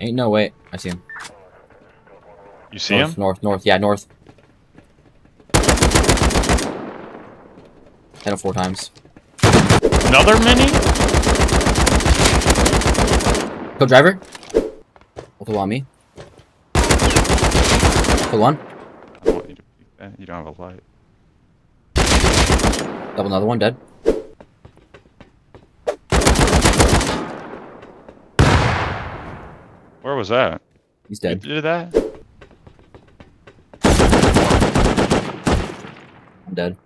Ain't no way. I see him. You see north, him? North, north. Yeah, north. Hit him four times. Another mini? Kill driver. Multiple on me. Kill one. I don't want you to peek that. You don't have a light. Double another one. Dead. Where was that? He's dead. did you do that? I'm dead.